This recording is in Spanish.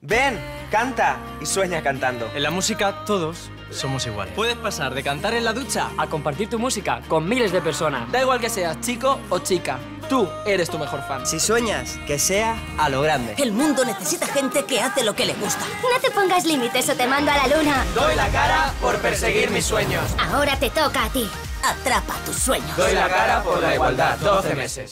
Ven, canta y sueña cantando. En la música todos somos iguales. Puedes pasar de cantar en la ducha a compartir tu música con miles de personas. Da igual que seas chico o chica, tú eres tu mejor fan. Si sueñas, que sea a lo grande. El mundo necesita gente que hace lo que le gusta. No te pongas límites o te mando a la luna. Doy la cara por perseguir mis sueños. Ahora te toca a ti. Atrapa tus sueños. Doy la cara por la igualdad. 12 meses.